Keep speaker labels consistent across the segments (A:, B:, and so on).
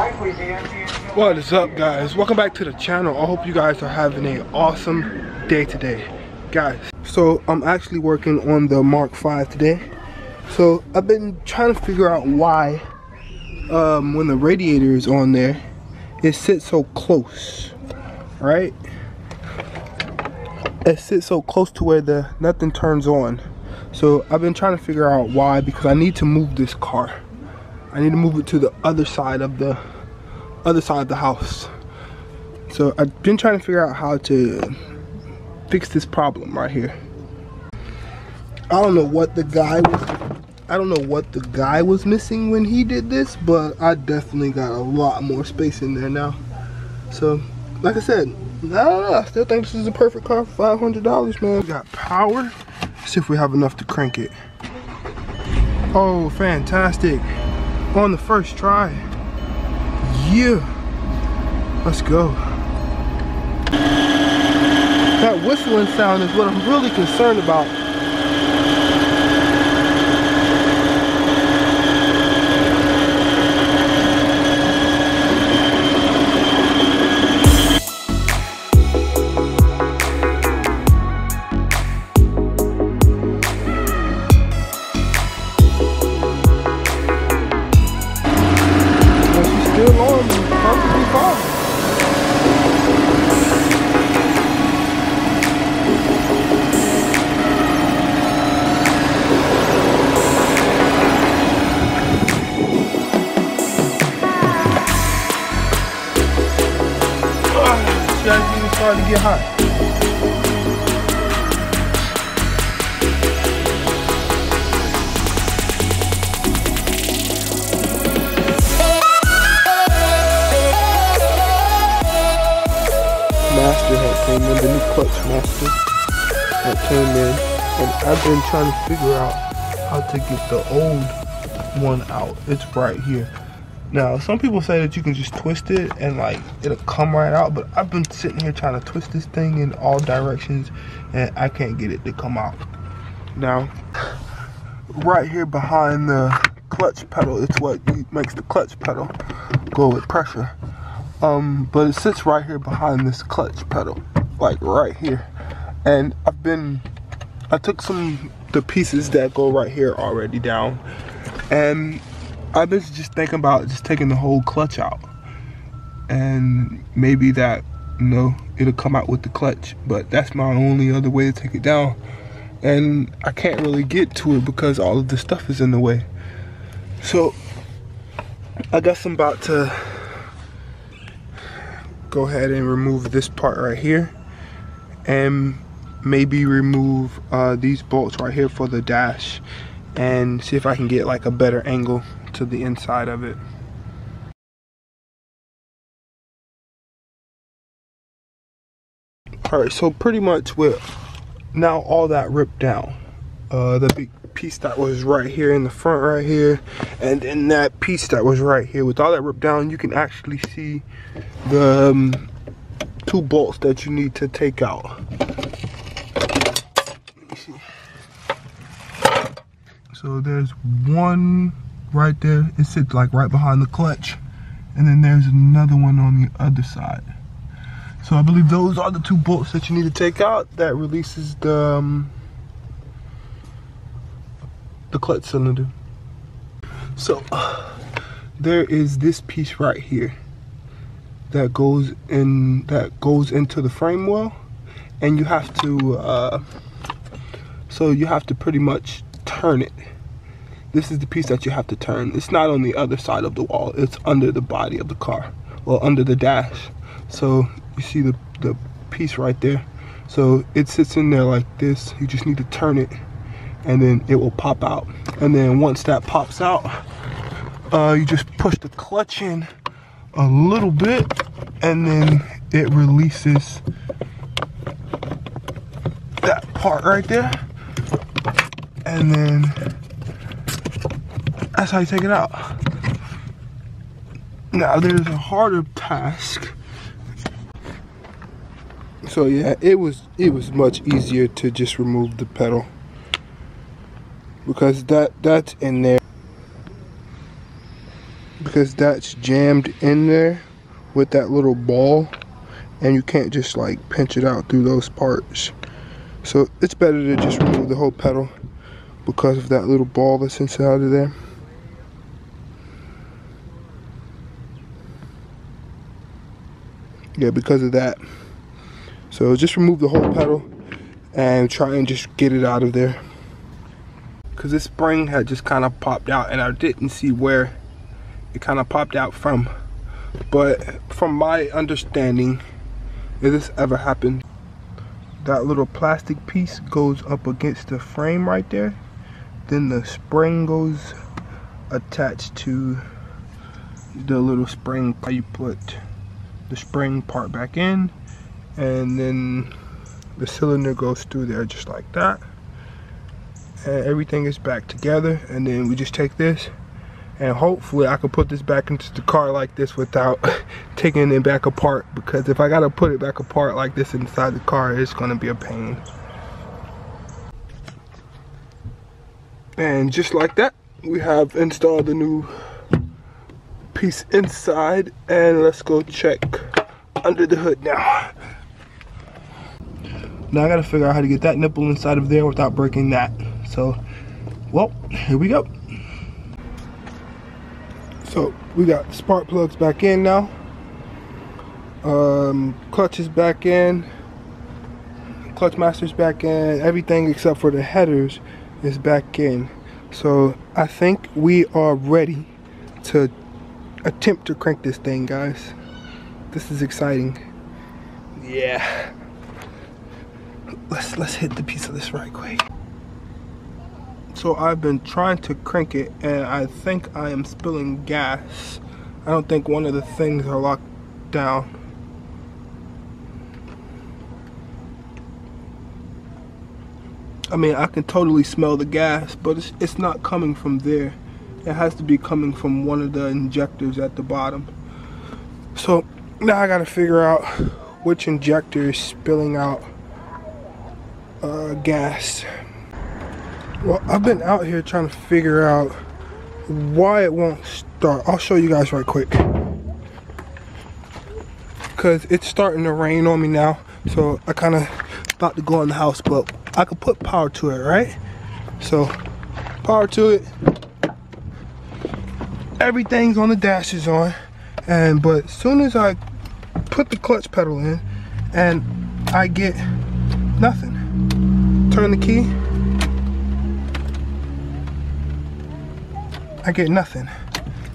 A: What is up guys? Welcome back to the channel. I hope you guys are having an awesome day today. Guys, so I'm actually working on the Mark V today. So I've been trying to figure out why um, when the radiator is on there, it sits so close, right? It sits so close to where the nothing turns on. So I've been trying to figure out why because I need to move this car. I need to move it to the other side of the other side of the house. So I've been trying to figure out how to fix this problem right here. I don't know what the guy was I don't know what the guy was missing when he did this, but I definitely got a lot more space in there now. So, like I said, I don't know. I still think this is a perfect car for $500, man. We got power. Let's see if we have enough to crank it. Oh, fantastic. On the first try. Yeah. Let's go. That whistling sound is what I'm really concerned about. Starting to get hot. Master had came in, the new clutch master that came in, and I've been trying to figure out how to get the old one out. It's right here. Now, some people say that you can just twist it and like it'll come right out, but I've been sitting here trying to twist this thing in all directions and I can't get it to come out. Now, right here behind the clutch pedal, it's what makes the clutch pedal go with pressure. Um, but it sits right here behind this clutch pedal, like right here. And I've been, I took some, the pieces that go right here already down and I was just thinking about just taking the whole clutch out. And maybe that, you know, it'll come out with the clutch. But that's my only other way to take it down. And I can't really get to it because all of the stuff is in the way. So, I guess I'm about to go ahead and remove this part right here. And maybe remove uh, these bolts right here for the dash and see if I can get like a better angle to the inside of it. Alright, so pretty much with now all that ripped down, uh, the big piece that was right here in the front right here, and then that piece that was right here, with all that ripped down, you can actually see the um, two bolts that you need to take out. So there's one right there. It sits like right behind the clutch. And then there's another one on the other side. So I believe those are the two bolts that you need to take out. That releases the, um, the clutch cylinder. So uh, there is this piece right here that goes in that goes into the frame well and you have to uh, so you have to pretty much turn it this is the piece that you have to turn. It's not on the other side of the wall. It's under the body of the car or under the dash. So you see the, the piece right there. So it sits in there like this. You just need to turn it and then it will pop out. And then once that pops out, uh, you just push the clutch in a little bit and then it releases that part right there. And then that's how you take it out. Now there's a harder task. So yeah, it was it was much easier to just remove the pedal because that that's in there because that's jammed in there with that little ball and you can't just like pinch it out through those parts so it's better to just remove the whole pedal because of that little ball that's inside of there yeah because of that. So just remove the whole pedal and try and just get it out of there. Because this spring had just kind of popped out and I didn't see where it kind of popped out from. But from my understanding if this ever happened. That little plastic piece goes up against the frame right there. Then the spring goes attached to the little spring you put the spring part back in and then the cylinder goes through there just like that. And everything is back together and then we just take this and hopefully I can put this back into the car like this without taking it back apart because if I gotta put it back apart like this inside the car it's gonna be a pain. And just like that we have installed the new piece inside and let's go check under the hood now now I gotta figure out how to get that nipple inside of there without breaking that so well here we go so we got spark plugs back in now. Um, clutch is back in. Clutch master's back in. Everything except for the headers is back in. So I think we are ready to attempt to crank this thing, guys. This is exciting. Yeah. Let's let's hit the piece of this right quick. So I've been trying to crank it and I think I am spilling gas. I don't think one of the things are locked down. I mean, I can totally smell the gas, but it's, it's not coming from there. It has to be coming from one of the injectors at the bottom. So now I gotta figure out which injector is spilling out uh, gas. Well, I've been out here trying to figure out why it won't start. I'll show you guys right quick. Because it's starting to rain on me now. So I kind of about to go in the house, but I could put power to it, right? So power to it. Everything's on the dash is on. And but as soon as I put the clutch pedal in and I get nothing. Turn the key I get nothing.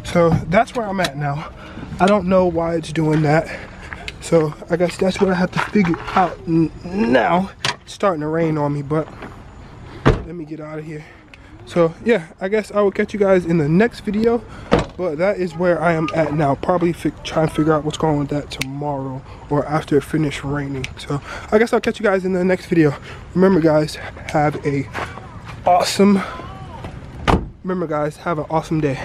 A: So that's where I'm at now. I don't know why it's doing that. So I guess that's what I have to figure out now. It's starting to rain on me, but let me get out of here. So yeah, I guess I will catch you guys in the next video. But that is where I am at now. Probably try and figure out what's going on with that tomorrow or after it finished raining. So I guess I'll catch you guys in the next video. Remember guys, have a awesome Remember guys, have an awesome day.